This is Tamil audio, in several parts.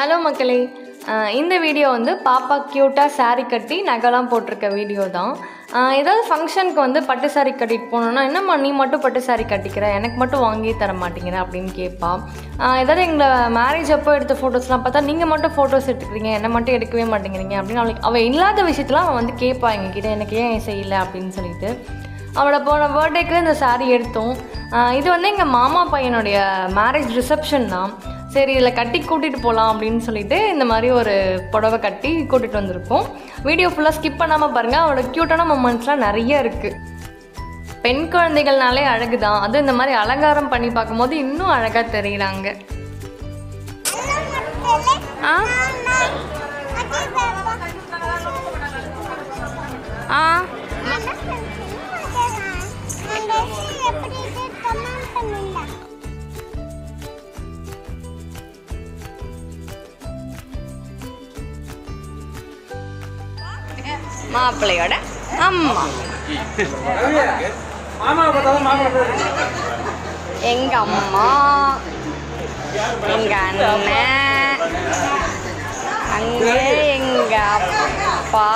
ஹலோ மக்களே. இந்த வீடியோ வந்து பாப்பா க்யூட்டாக சாரீ கட்டி நகைலாம் போட்டிருக்க வீடியோ தான். ஏதாவது ஃபங்க்ஷனுக்கு வந்து பட்டு சாரீ கட்டிட்டு போனோன்னா என்னம்மா நீ மட்டும் பட்டு சாரீ கட்டிக்கிற? எனக்கு மட்டும் வாங்கி தர மாட்டேங்கிற அப்படின்னு கேட்பா. ஏதாவது எங்களை மேரேஜ் அப்போ எடுத்த ஃபோட்டோஸ்லாம் பார்த்தா நீங்கள் மட்டும் ஃபோட்டோஸ் எடுத்துக்கிறீங்க என்னை மட்டும் எடுக்கவே மாட்டேங்கிறீங்க அப்படின்னு அவளுக்கு அவள் இல்லாத விஷயத்தெலாம் அவன் வந்து கேட்பா எங்ககிட்ட எனக்கு ஏன் செய்யலை அப்படின்னு சொல்லிட்டு. அவளோட போன பர்த்டேக்கு இந்த சாரீ எடுத்தோம். இது வந்து எங்கள் மாமா பையனுடைய மேரேஜ் ரிசப்ஷன் தான். சரி இதில் கட்டி கூட்டிகிட்டு போகலாம் அப்படின்னு சொல்லிட்டு இந்த மாதிரி ஒரு புடவை கட்டி கூட்டிகிட்டு வந்திருக்கோம். வீடியோ ஃபுல்லாக ஸ்கிப் பண்ணாமல் பாருங்கள் அவளோட க்யூட்டான மூமெண்ட்ஸ்லாம் நிறைய இருக்குது பெண் குழந்தைகள்னாலே அழகு தான் அதுவும் இந்த மாதிரி அலங்காரம் பண்ணி பார்க்கும்போது இன்னும் அழகாக தெரியுறாங்க. ஆ? ஆ? மாப்பிள்ளையோட அம்மா. எங்க அம்மா எங்க அண்ணன் அங்கே எங்க அப்பா.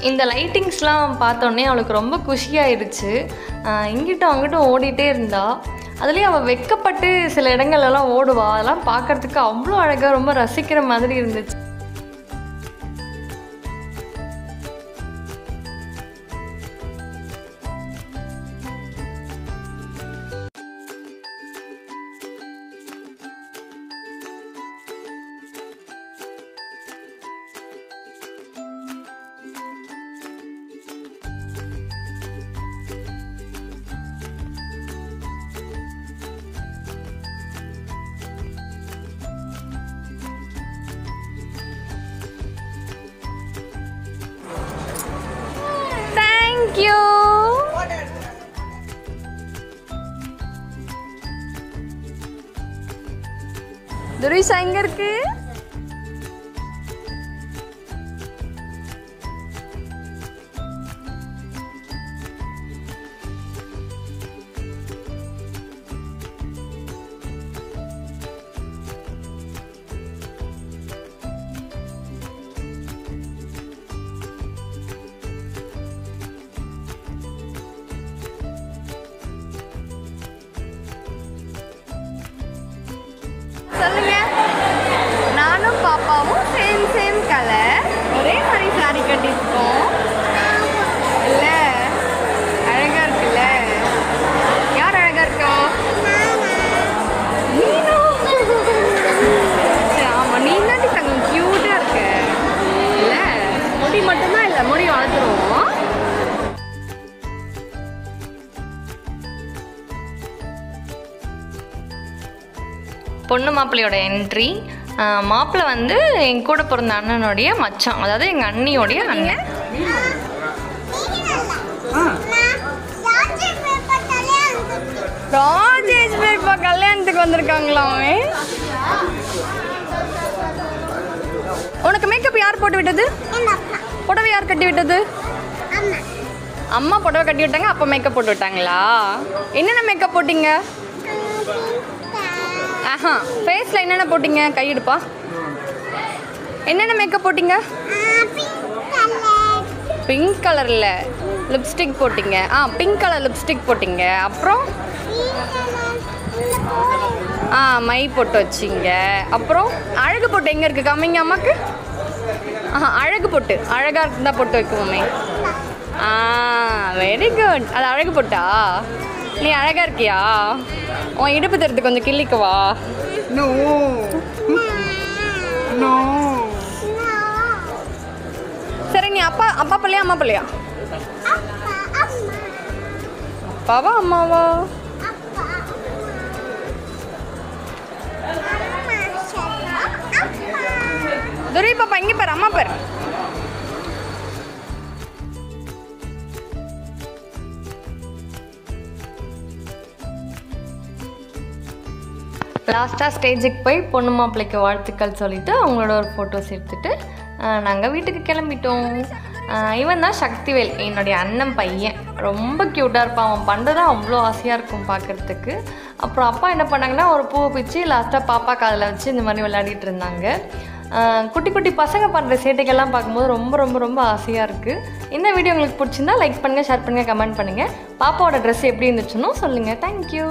இந்த லைட்டிங்ஸ்லாம் பார்த்தோன்னே அவளுக்கு ரொம்ப குஷியாயிருச்சு. இங்கிட்ட இங்கிட்டும் ஓடிட்டே இருந்தா. அதுலேயும் அவள் வெக்கப்பட்டு சில இடங்கள்லாம் ஓடுவா. அதெல்லாம் பார்க்கறதுக்கு அவ்வளோ அழகாக ரொம்ப ரசிக்கிற மாதிரி இருந்துச்சு. யூ துரிஷா எங்க இருக்கு? நானும் பாப்பாவும் சேம் சேம் கலர் ஒரே மாதிரி சாரி கட்டியிருக்கோம். இல்லை அழகாக இருக்குல்ல? யார் அழகாக இருக்கா? நீனும் சரி, ஆமா நீ தான் தங்கம் கியூட்டா இருக்க. இல்ல முடி மட்டும்தான் இல்லை முடி வளர்த்துருவோம். பொண்ணு மாப்பிள்ளையோட என்ட்ரி மாப்பிள்ளை வந்து என் கூட பிறந்த அண்ணனுடைய மச்சான். அதாவது எங்கள் அண்ணியோடைய அண்ணன். ராஜேஷ் இப்போ கல்யாணத்துக்கு வந்திருக்காங்களாமே உனக்கு மேக்கப் யார் போட்டு விட்டது? புடவை யார் கட்டி விட்டது? அம்மா. புடவை கட்டி விட்டாங்க அப்பா மேக்கப் போட்டு விட்டாங்களா? என்னென்ன மேக்கப் போட்டீங்க? ஆஹா. ஃபேஸில் என்னென்ன போட்டீங்க? கையெடுப்பா என்னென்ன மேக்கப் போட்டீங்க? பிங்க் கலரில் லிப்ஸ்டிக் போட்டிங்க. ஆ பிங்க் கலர் லிப்ஸ்டிக் போட்டிங்க. அப்புறம்? ஆ மை போட்டு வச்சிங்க. அப்புறம்? அழகு போட்டு எங்கே இருக்குது கம்மிங்க அம்மாக்கு? ஆஹா அழகு போட்டு. அழகாக இருந்தால் போட்டு வைக்குவோமே ஆ வெரி குட் அது அழகு போட்டா? நீ அழகா இருக்கியா? உன் இடுப்பு தரத்து கொஞ்சம் கிள்ளிக்கவா. சரி நீ அப்பா அப்பா பிள்ளையா அம்மா பிள்ளையா? அப்பாவா அம்மாவா? துரை பாப்பா இங்கே பாரு அம்மா பாரு. லாஸ்ட்டாக ஸ்டேஜுக்கு போய் பொண்ணு மாப்பிள்ளைக்கு வாழ்த்துக்கள் சொல்லிவிட்டு அவங்களோட ஒரு ஃபோட்டோஸ் எடுத்துகிட்டு நாங்கள் வீட்டுக்கு கிளம்பிட்டோம். இவன் தான் சக்திவேல் என்னுடைய அண்ணன் பையன். ரொம்ப க்யூட்டாக இருப்பான். அவன் பண்ணுறது அவ்வளோ ஆசையாக இருக்கும் பார்க்குறதுக்கு. அப்புறம் அப்பா என்ன பண்ணாங்கன்னா ஒரு பூவை பிச்சு லாஸ்ட்டாக பாப்பா காதில் வச்சு இந்த மாதிரி விளையாடிட்டு இருந்தாங்க. குட்டி குட்டி பசங்க பண்ணுற சேட்டைகள்லாம் பார்க்கும்போது ரொம்ப ரொம்ப ரொம்ப ஆசையாக இருக்குது இந்த வீடியோ உங்களுக்கு பிடிச்சிருந்தா லைக் பண்ணுங்கள் ஷேர் பண்ணுங்கள் கமெண்ட் பண்ணுங்கள் பாப்பாவோட ட்ரெஸ் எப்படி இருந்துச்சுன்னு சொல்லுங்கள் தேங்க்யூ